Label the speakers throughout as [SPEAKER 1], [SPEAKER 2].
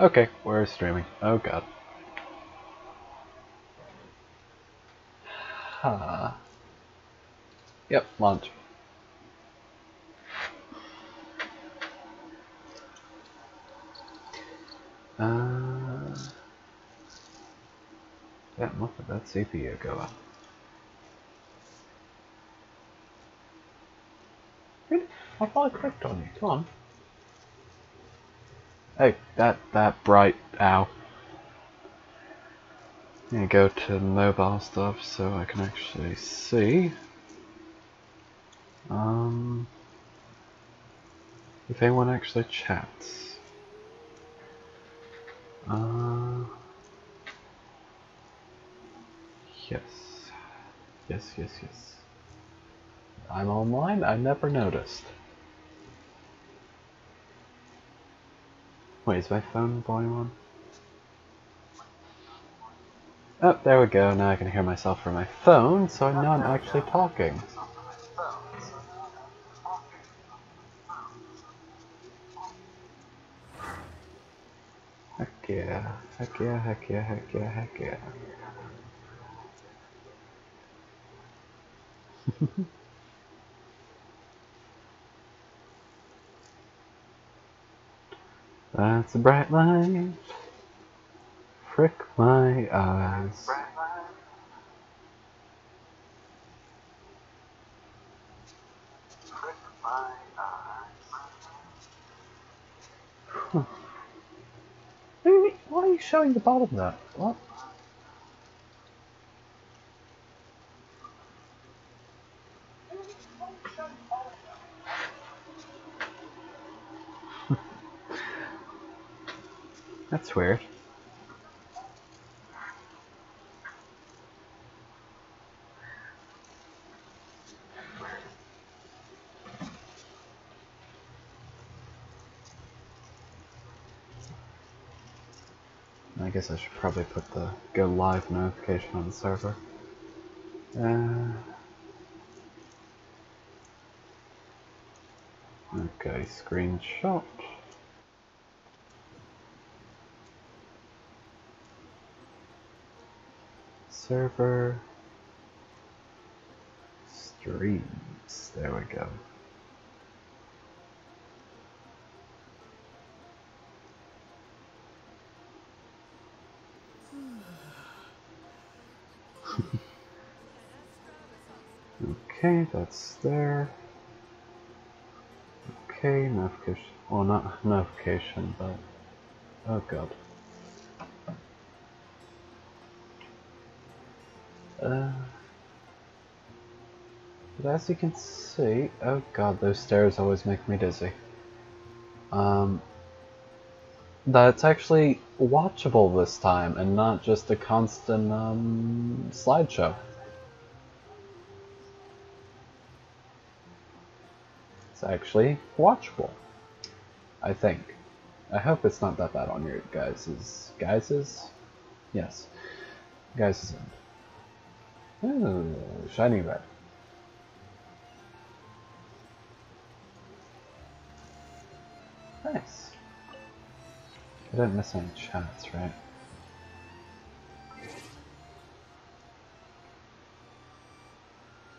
[SPEAKER 1] Okay, we're streaming. Oh god. Huh. Yep, launch. Uh, yeah, look at that CPU go up. I thought I clicked on you. Come on. Hey, that that bright ow. I'm go to mobile stuff so I can actually see. Um, if anyone actually chats. Uh, yes. Yes, yes, yes. I'm online? I never noticed. Wait, is my phone volume on? Oh, there we go. Now I can hear myself from my phone, so I'm not actually talking. Heck yeah. Heck yeah, heck yeah, heck yeah, heck yeah. That's a bright light. Frick my eyes. Huh. Why are you showing the bottom there? What? That's weird. I guess I should probably put the go live notification on the server. Uh, okay, screenshot. Server. Streams. There we go. okay, that's there. Okay, notification. Well, not notification, but. Oh god. Uh, but as you can see, oh god, those stairs always make me dizzy. Um, that's actually watchable this time and not just a constant um, slideshow. It's actually watchable. I think. I hope it's not that bad on your guys's guys's yes guys's end. Ooh, shiny red. Nice. I didn't miss any chats, right?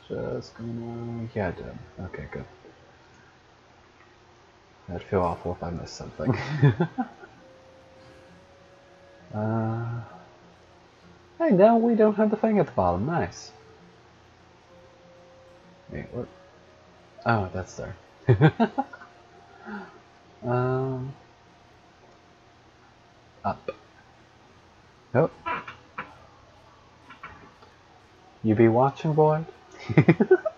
[SPEAKER 1] Just gonna... Yeah, I did. Okay, good. I'd feel awful if I missed something. uh... Hey, now we don't have the thing at the bottom. Nice. Wait, what? Oh, that's there. um, up. Nope. You be watching, boy?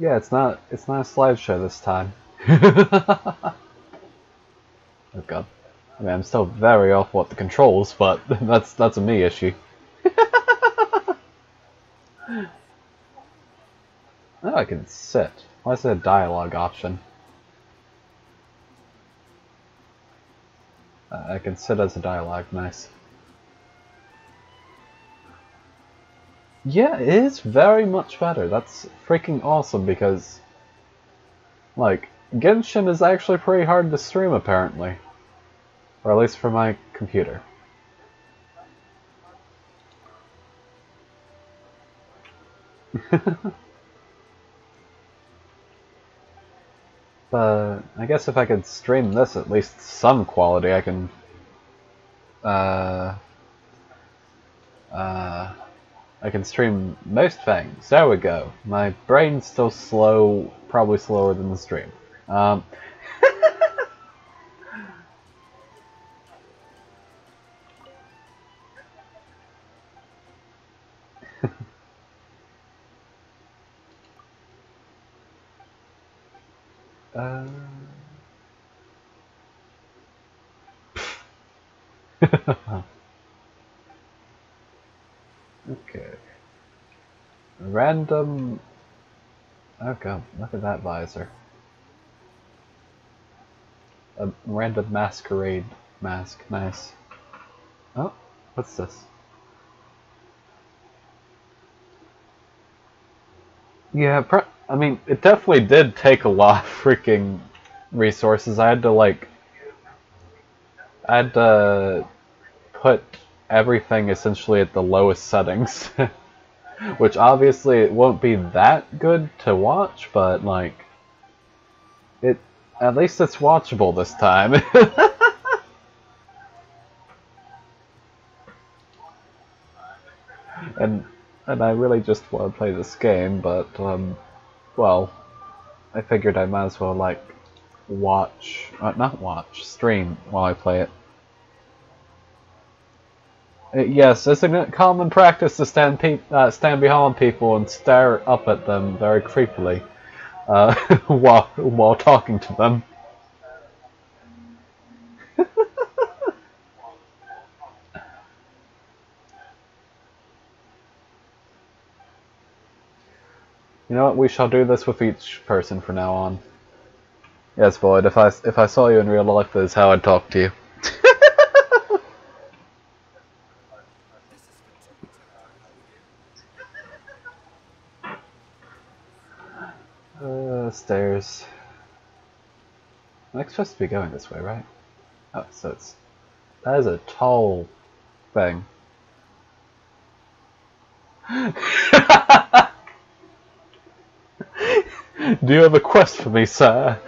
[SPEAKER 1] Yeah, it's not it's not a slideshow this time. oh god. I mean I'm still very awful at the controls, but that's that's a me issue. oh, I can sit. Why is there a dialogue option? Uh, I can sit as a dialogue, nice. Yeah, it is very much better. That's freaking awesome because, like, Genshin is actually pretty hard to stream apparently. Or at least for my computer. but I guess if I could stream this at least some quality, I can uh, uh, I can stream most things. There we go. My brain's still slow, probably slower than the stream. Um, Random... Oh god, look at that visor. A random masquerade mask, nice. Oh, what's this? Yeah, I mean, it definitely did take a lot of freaking resources. I had to, like, I had to put everything essentially at the lowest settings. Which obviously it won't be that good to watch, but like it at least it's watchable this time. and and I really just want to play this game, but um well, I figured I might as well like watch, uh, not watch, stream while I play it. Uh, yes, it's a common practice to stand, uh, stand behind people and stare up at them very creepily uh, while, while talking to them. You know what? We shall do this with each person from now on. Yes, Void. If I if I saw you in real life, this is how I'd talk to you. Uh, stairs. I'm supposed to be going this way, right? Oh, so it's that is a tall thing. Do you have a quest for me, sir?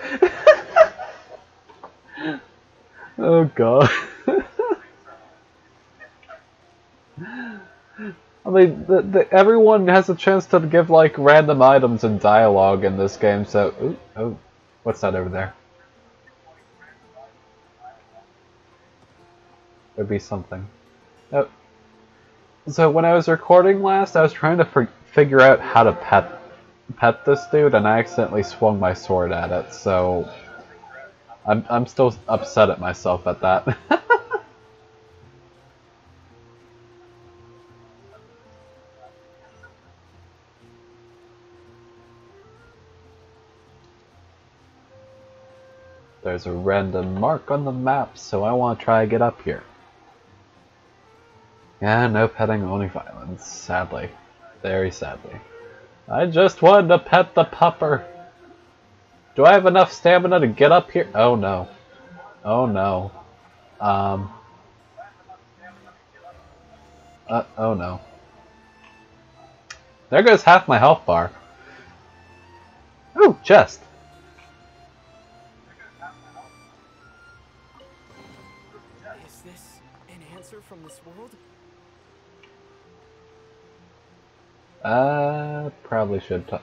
[SPEAKER 1] oh god. I mean, the, the, everyone has a chance to give like random items and dialogue in this game, so... Ooh, oh, what's that over there? There'd be something. Oh. So when I was recording last, I was trying to figure out how to pet pet this dude and I accidentally swung my sword at it, so I'm, I'm still upset at myself at that. There's a random mark on the map, so I want to try to get up here. Yeah, no petting, only violence, sadly. Very sadly. I just wanted to pet the pupper. Do I have enough stamina to get up here? Oh no. Oh no. Um. Uh, oh no. There goes half my health bar. Ooh, chest. Uh, probably should talk.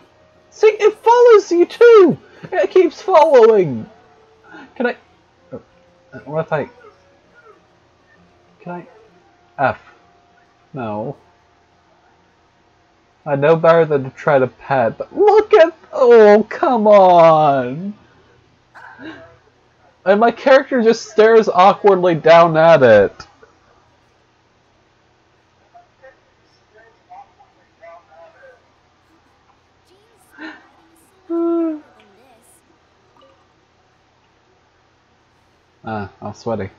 [SPEAKER 1] See, it follows you too! It keeps following! Can I... Uh, what if I... Can I... F. No. I know better than to try to pet, but look at... Oh, come on! And my character just stares awkwardly down at it. Ah, I'm sweaty.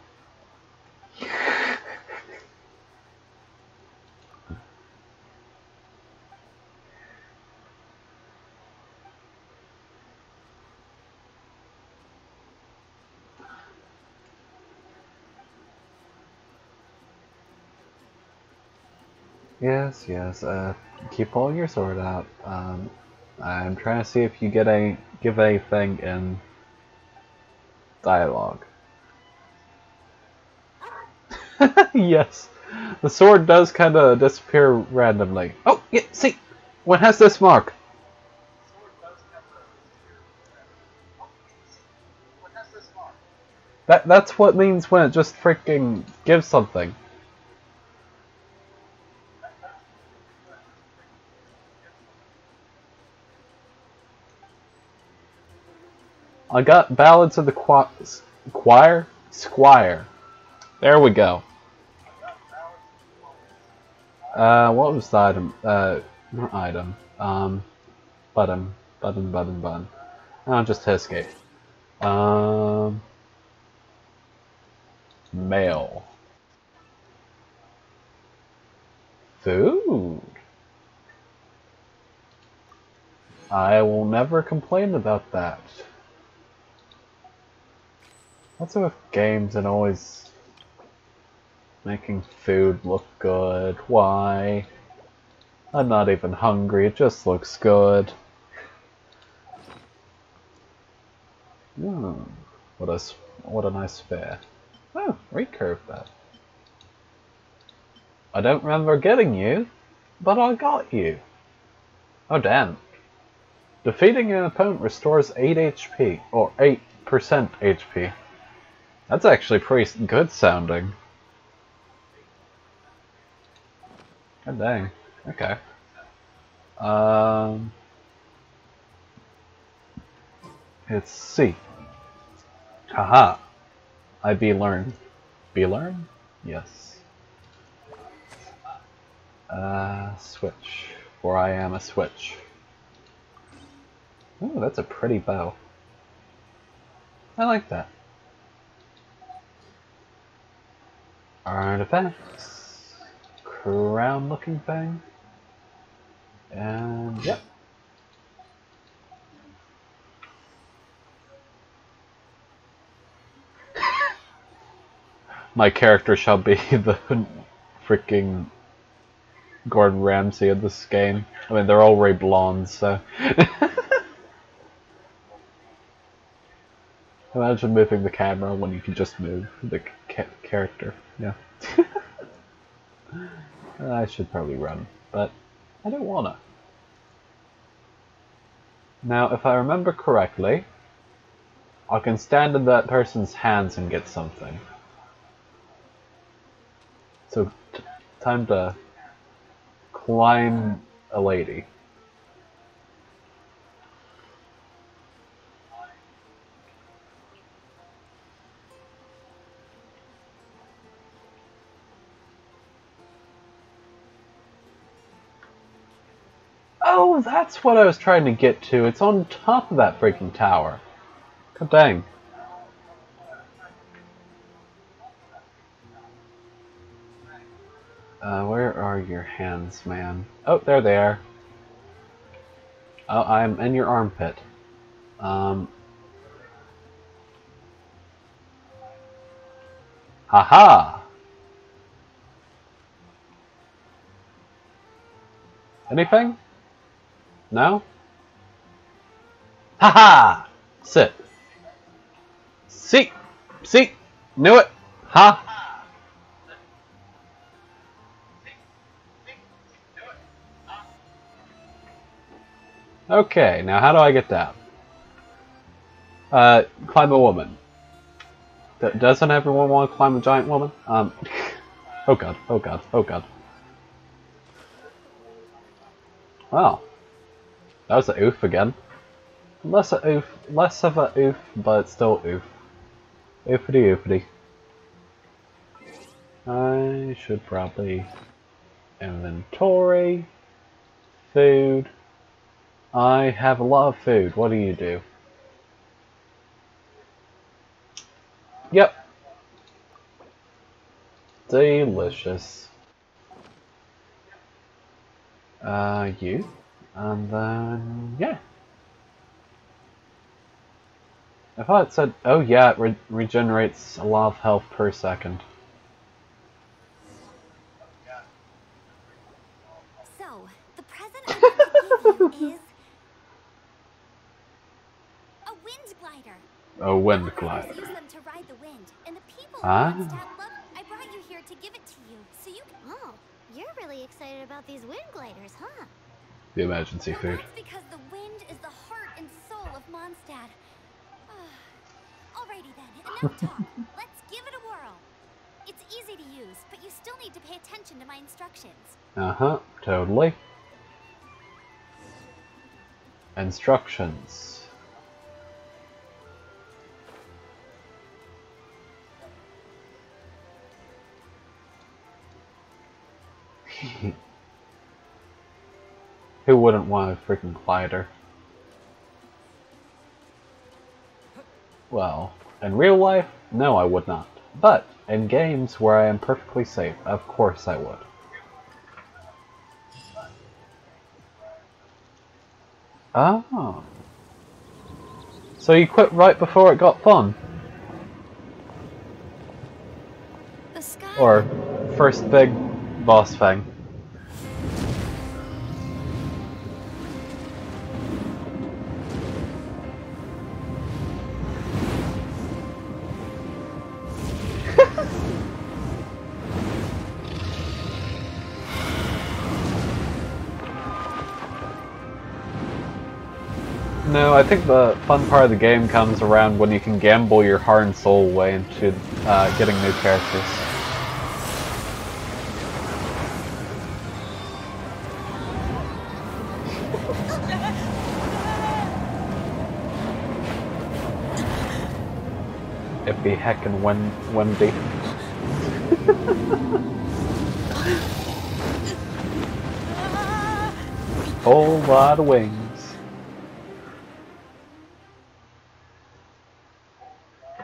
[SPEAKER 1] Yes, yes. Uh, keep pulling your sword out. Um, I'm trying to see if you get a give anything in dialogue. yes, the sword does kind of disappear randomly. Oh, yeah. See, what has this mark? That that's what means when it just freaking gives something. I got Ballads of the Qu Choir? Squire. There we go. Uh, what was the item? Uh, not item. Um, button, button, button, button. Oh, just to escape. Um, mail. Food. I will never complain about that. What's with games and always making food look good? Why? I'm not even hungry, it just looks good. Hmm, what a, what a nice fair. Oh, recurve that. I don't remember getting you, but I got you. Oh damn. Defeating an opponent restores 8 HP, or 8% HP. That's actually pretty good sounding. God dang. Okay. Um, it's C. Haha. I be learn. Be learn? Yes. Uh, switch. For I am a switch. Ooh, that's a pretty bow. I like that. Artifacts. Crown looking thing. And yep. My character shall be the freaking Gordon Ramsay of this game. I mean, they're already blonde, so. Imagine moving the camera when you can just move the ca character. Yeah. Uh, I should probably run, but I don't wanna. Now, if I remember correctly, I can stand in that person's hands and get something. So, time to climb a lady. That's what I was trying to get to. It's on top of that freaking tower. God dang. Uh, where are your hands, man? Oh, there they are. Oh, I'm in your armpit. Um. Haha! Anything? No? Haha! Sit. See! See! Knew it! Ha! Okay, now how do I get down? Uh, climb a woman. D doesn't everyone want to climb a giant woman? Um, oh god, oh god, oh god. Wow. That was a oof again. Less oof, less of a oof, but still oof. Oofity oofity. I should probably inventory, food. I have a lot of food. What do you do? Yep. Delicious. Uh, you. And then, yeah. I thought it said, oh yeah, it re regenerates a lot of health per second. Is a wind
[SPEAKER 2] glider.
[SPEAKER 1] A wind glider.
[SPEAKER 2] Use them to ride the wind, and the people
[SPEAKER 1] ah.
[SPEAKER 2] Love, I brought you here to give it to you, so you. Can... Oh, you're really excited about these wind gliders, huh?
[SPEAKER 1] The emergency food.
[SPEAKER 2] that's because the wind is the heart and soul of Mondstadt. Alrighty then, enough talk. Let's give it a whirl. It's easy to use, but you still need to pay attention to my instructions.
[SPEAKER 1] Uh huh, totally. Instructions. Who wouldn't want a freaking glider? Well, in real life, no, I would not. But in games where I am perfectly safe, of course I would. Oh. So you quit right before it got fun? Or first big boss thing? Think the fun part of the game comes around when you can gamble your heart and soul away into uh, getting new characters. It'd be heckin' win- windy. Whole lot of wings. Ah, that's white.
[SPEAKER 2] How are you staying afloat like this with just a wind glider? I'm preventing your fall with the power of a thousand winds. Now, concentrate. See yourself grasping the wind.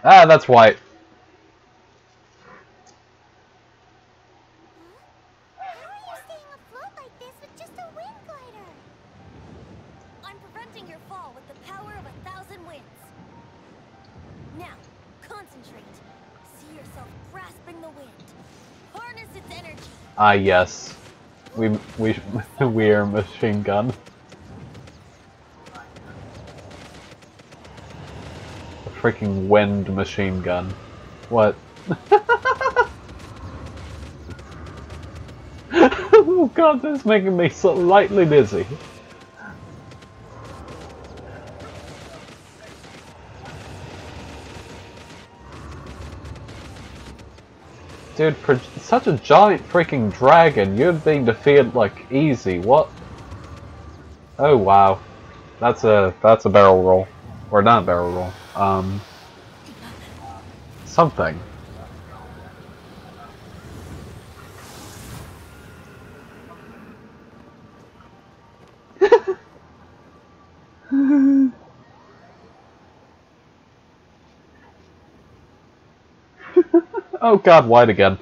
[SPEAKER 2] Harness its energy.
[SPEAKER 1] Ah, yes. We we we are machine gun. Freaking wind machine gun. What? oh god, this is making me slightly dizzy. Dude, for such a giant freaking dragon, you're being defeated like easy. What? Oh wow, that's a that's a barrel roll, or not a barrel roll. Um, something. oh god, white again.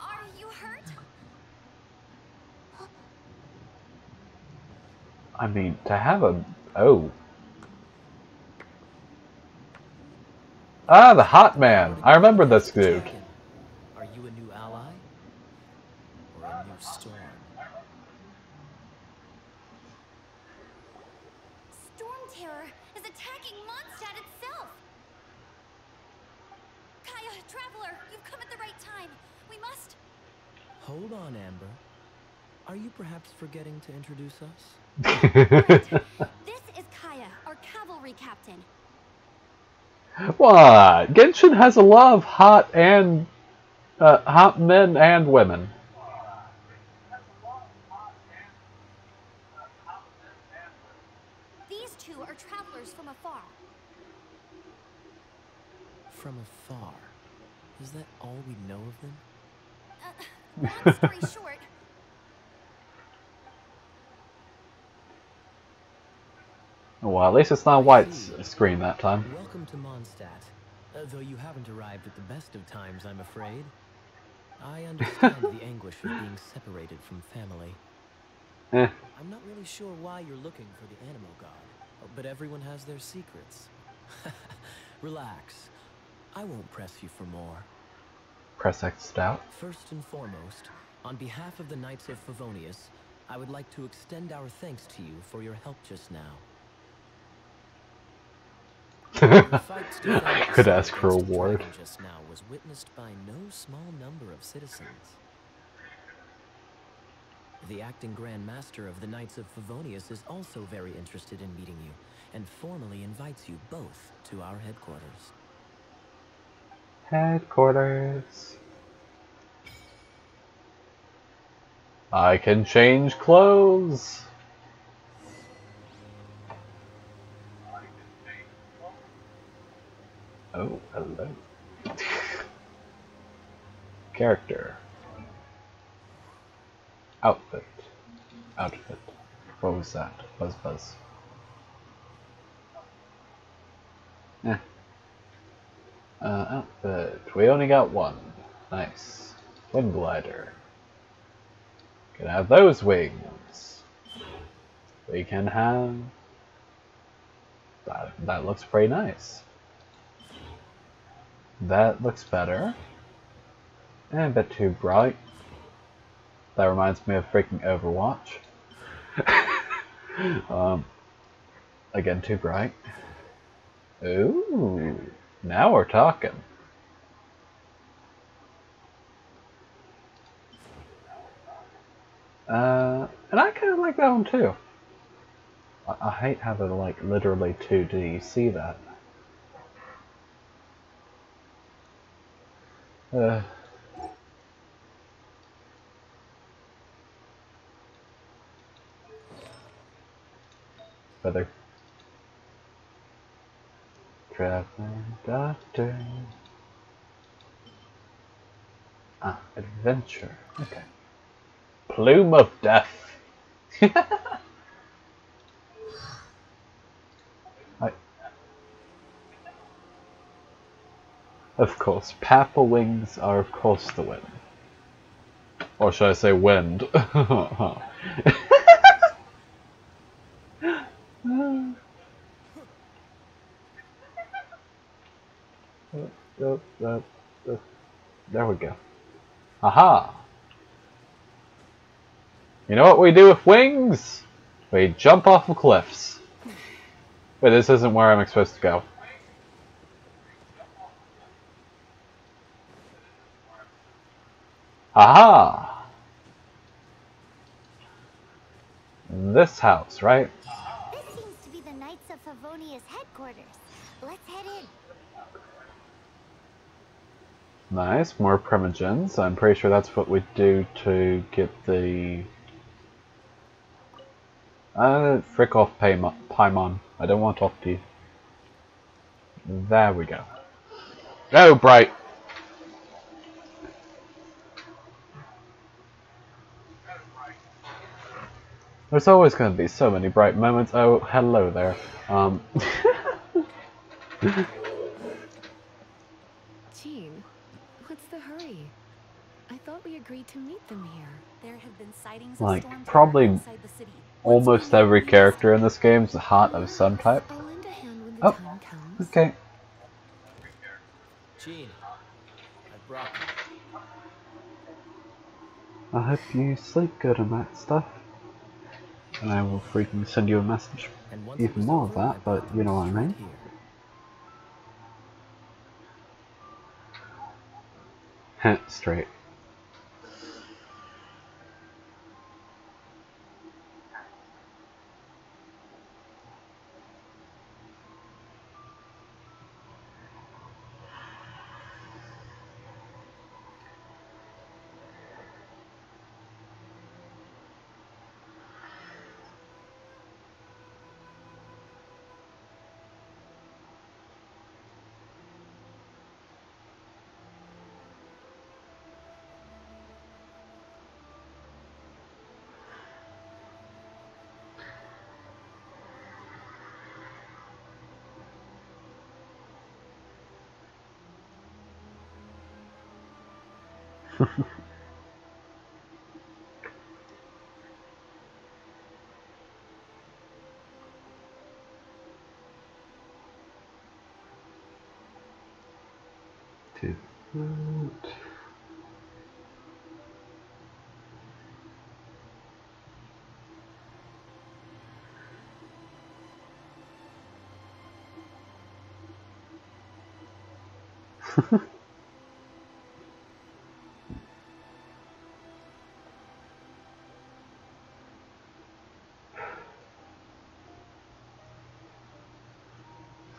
[SPEAKER 2] Are you hurt?
[SPEAKER 1] I mean, to have a oh. Ah, the hot man. I remember this dude.
[SPEAKER 3] Are you a new ally? Or a new storm?
[SPEAKER 2] Storm Terror is attacking Mondstadt itself. Kaeya, Traveler, you've come at the right time. We must.
[SPEAKER 3] Hold on, Amber. Are you perhaps forgetting to introduce us?
[SPEAKER 2] This is Kaeya, our cavalry captain.
[SPEAKER 1] what? Genshin has a lot of hot and uh, hot men and women.
[SPEAKER 2] These two are travelers from afar.
[SPEAKER 3] From afar. Is that all we know of them?
[SPEAKER 2] Uh, long story short,
[SPEAKER 1] Well, at least it's not white screen that time.
[SPEAKER 3] Welcome to Mondstadt. Uh, though you haven't arrived at the best of times, I'm afraid. I understand the anguish of being separated from family.
[SPEAKER 1] Eh.
[SPEAKER 3] I'm not really sure why you're looking for the animal god, but everyone has their secrets. Relax. I won't press you for more.
[SPEAKER 1] Press X out.
[SPEAKER 3] First and foremost, on behalf of the Knights of Favonius, I would like to extend our thanks to you for your help just now. Your fight to defend the
[SPEAKER 1] Could ask for a
[SPEAKER 3] against
[SPEAKER 1] ward.
[SPEAKER 3] just now was witnessed by no small number of citizens. The acting Grand Master of the Knights of Favonius is also very interested in meeting you, and formally invites you both to our headquarters.
[SPEAKER 1] Headquarters. I can change clothes. Oh, hello. Character. Outfit. Outfit. What was that? Buzz buzz. Eh. Uh, outfit. We only got one. Nice. Wind glider. Can have those wings. We can have. That, that looks pretty nice. That looks better. And a bit too bright. That reminds me of freaking Overwatch. um, again, too bright. Ooh, now we're talking. Uh, and I kind of like that one too. I, I hate having like literally 2D. You see that? Uh, feather. Traveling doctor. Ah, adventure. Okay. Plume of Death. of course, Papa Wings are of course the win. Or should I say wind? There we go. Aha! You know what we do with wings? We jump off of cliffs. Wait, this isn't where I'm supposed to go. Aha! This house, right?
[SPEAKER 2] This seems to be the Knights of Favonius headquarters. Let's head in.
[SPEAKER 1] Nice, more primogems. I'm pretty sure that's what we do to get the... Uh, frick off Paimon. Paimon. I don't want to talk to you. There we go. Oh, bright! There's always going to be so many bright moments. Oh, hello there. Um,
[SPEAKER 4] Jean, what's the hurry? I thought we agreed to meet them here.
[SPEAKER 2] There have been sightings
[SPEAKER 1] Like,
[SPEAKER 2] of storm
[SPEAKER 1] probably
[SPEAKER 2] inside the city.
[SPEAKER 1] Almost every character in this game is hot of some type.
[SPEAKER 4] I'll lend a hand when the
[SPEAKER 1] Oh,
[SPEAKER 4] time comes.
[SPEAKER 1] Okay.
[SPEAKER 3] Jean, I brought you.
[SPEAKER 1] I hope you sleep good and that stuff. And I will freaking send you a message.
[SPEAKER 3] And once it
[SPEAKER 1] Even more of that, but you know what I mean. Straight. Take that.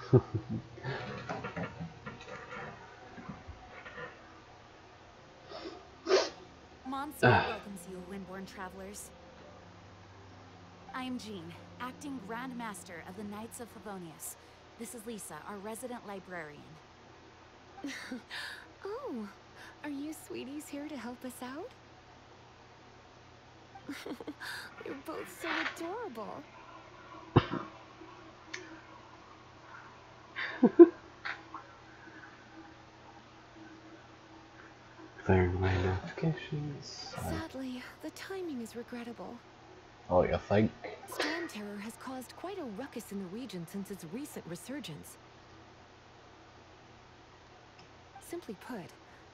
[SPEAKER 5] Mondstadt ah. welcomes you, Windborn travelers. I am Jean, acting Grand Master of the Knights of Favonius. This is Lisa, our resident librarian.
[SPEAKER 4] oh, are you sweeties here to help us out? You're both so adorable.
[SPEAKER 1] Clearing my notifications.
[SPEAKER 4] Sadly, the timing is regrettable.
[SPEAKER 1] Oh, you think?
[SPEAKER 4] Storm Terror has caused quite a ruckus in the region since its recent resurgence. Simply put,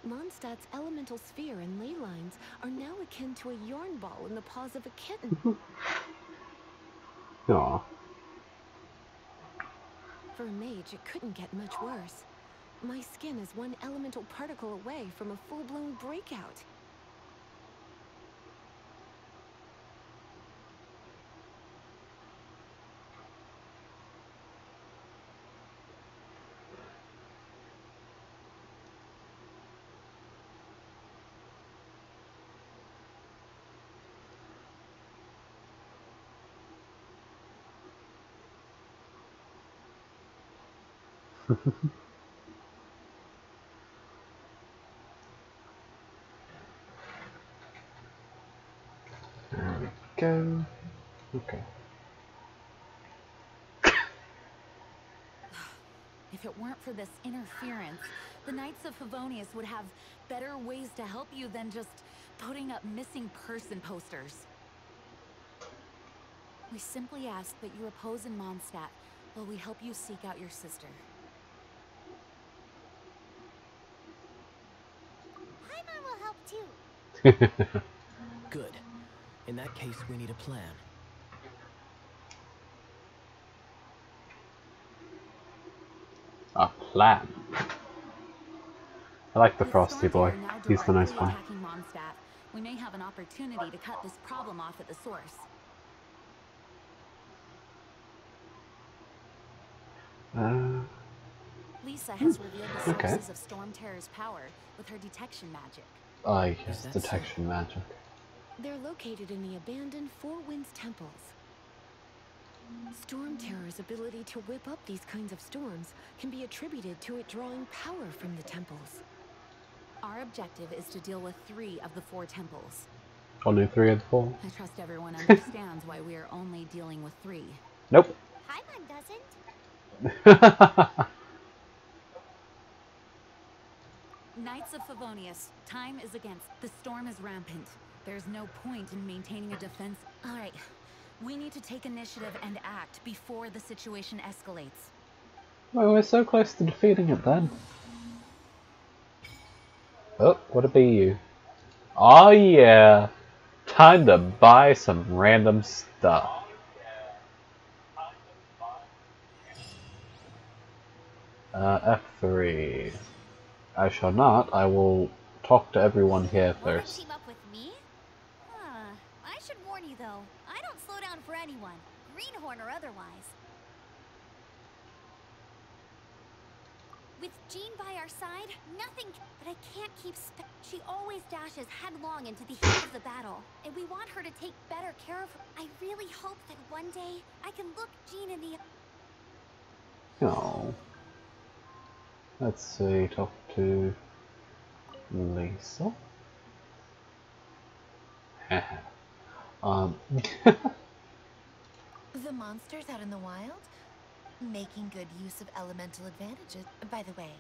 [SPEAKER 4] Mondstadt's elemental sphere and ley lines are now akin to a yarn ball in the paws of a kitten.
[SPEAKER 1] Aw.
[SPEAKER 4] For a mage, it couldn't get much worse. My skin is one elemental particle away from a full-blown breakout.
[SPEAKER 1] go. Okay.
[SPEAKER 5] If it weren't for this interference, the Knights of Favonius would have better ways to help you than just putting up missing person posters. We simply ask that you repose in Mondstadt while we help you seek out your sister.
[SPEAKER 2] Paimon will help too.
[SPEAKER 3] Good. In that case, we need a plan.
[SPEAKER 1] A plan. I like the Frosty boy. He's the nice one.
[SPEAKER 5] we may have an opportunity to cut this problem off at the source.
[SPEAKER 1] Uh,
[SPEAKER 5] Lisa has revealed the
[SPEAKER 1] okay.
[SPEAKER 5] sources of Storm Terror's power with her detection magic.
[SPEAKER 1] I guess
[SPEAKER 3] that so?
[SPEAKER 1] detection magic.
[SPEAKER 4] They're located in the abandoned Four Winds temples. Storm Terror's ability to whip up these kinds of storms can be attributed to it drawing power from the temples.
[SPEAKER 5] Our objective is to deal with three of the four temples.
[SPEAKER 1] Only three of the four?
[SPEAKER 5] I trust everyone understands why we are only dealing with three.
[SPEAKER 1] Nope.
[SPEAKER 2] Paimon doesn't.
[SPEAKER 5] Knights of Favonius, time is against. The storm is rampant. There's no point in maintaining a defense. All right, we need to take initiative and act before the situation escalates.
[SPEAKER 1] well, we're so close to defeating it then. Oh, would it be you? Oh yeah! Time to buy some random stuff. Uh, F3. I shall not. I will talk to everyone here
[SPEAKER 2] Wanna
[SPEAKER 1] first.
[SPEAKER 2] team up with me? Huh. I should warn you though. I don't slow down for anyone, greenhorn or otherwise. With Jean by our side, nothing. But I can't keep. Sp- she always dashes headlong into the heat of the battle, and we want her to take better care of her. I really hope that one day I can look Jean in the.
[SPEAKER 1] Oh. Let's see, talk to Lisa. um,
[SPEAKER 6] The monsters out in the wild? Making good use of elemental advantages. By the way,